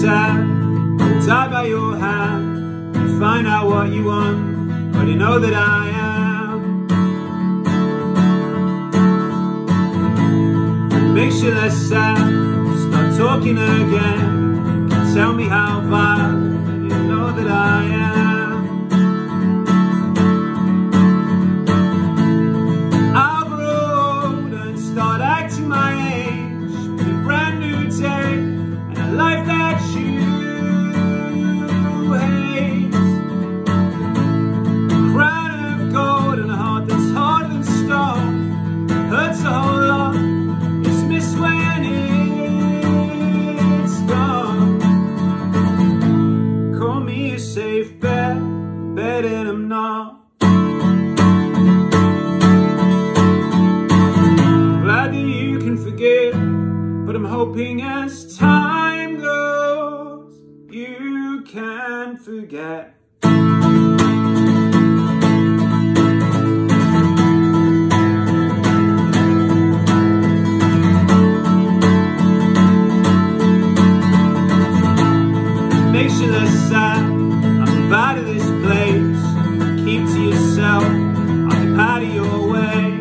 sad, I'll by your hand and find out what you want. But you know that I am. Makes you less sad, start talking again. Tell me how bad you know that I am. Safe bet, bet and I'm not. Glad that you can forgive, but I'm hoping as time goes, you can forget. Makes you less sad. I'm out of this place. Keep to yourself. I'll be out of your way.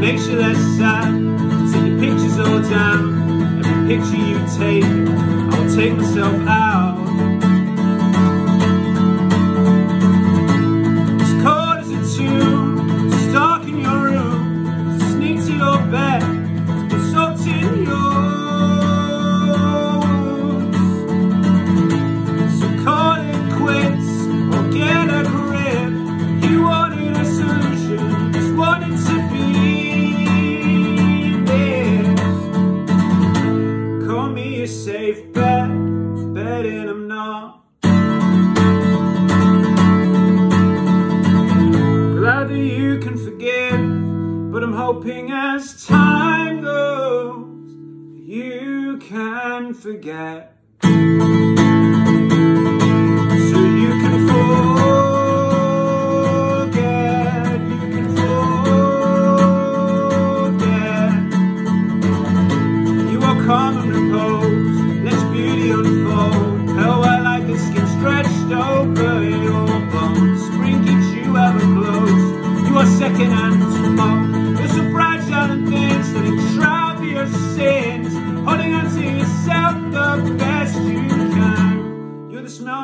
makes you less sad. Take your pictures all down. Every picture you take, I'll take myself out. But I'm hoping as time goes, you can forget.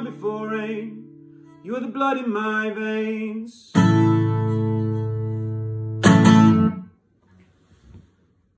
Before rain. You're the blood in my veins.